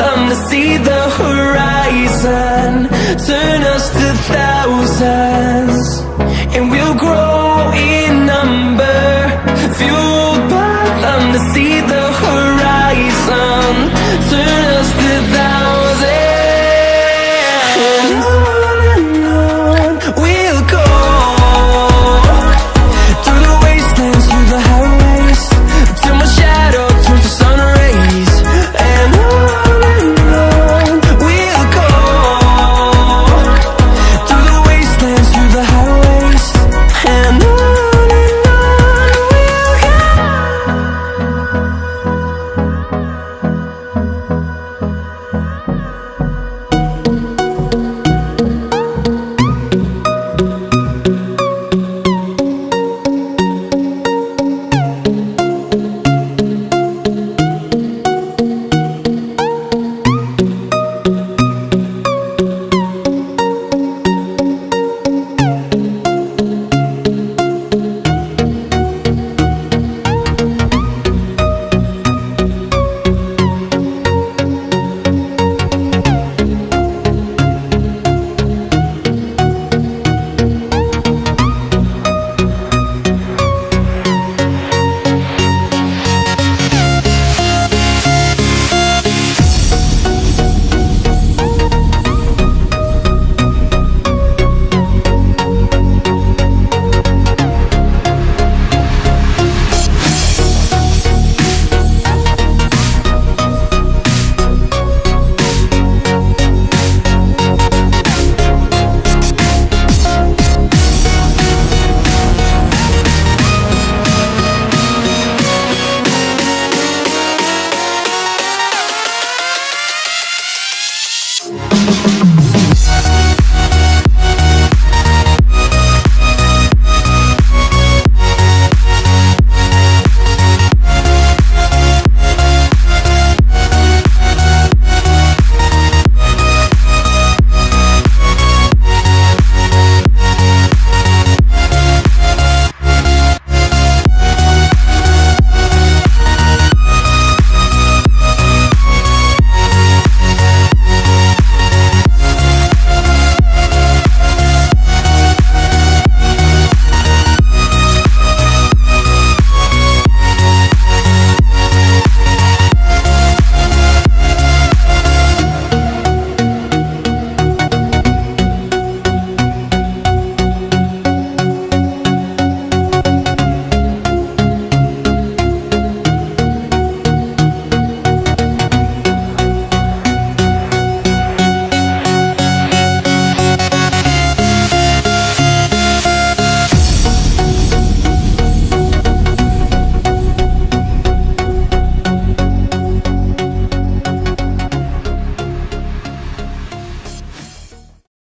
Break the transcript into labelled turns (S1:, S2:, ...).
S1: time to see the horizon. Turn us to thousands And we'll grow in number. Fueled by time to see the